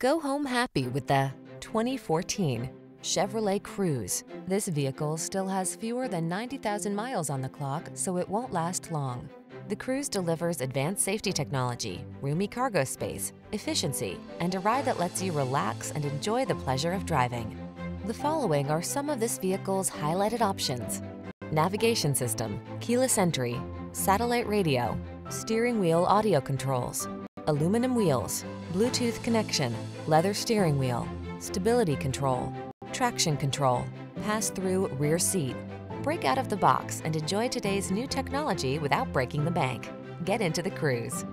Go home happy with the 2014 Chevrolet Cruze. This vehicle still has fewer than 90,000 miles on the clock, so it won't last long. The Cruze delivers advanced safety technology, roomy cargo space, efficiency, and a ride that lets you relax and enjoy the pleasure of driving. The following are some of this vehicle's highlighted options. Navigation system, keyless entry, satellite radio, steering wheel audio controls, aluminum wheels, Bluetooth connection, leather steering wheel, stability control, traction control, pass-through rear seat. Break out of the box and enjoy today's new technology without breaking the bank. Get into the Cruze.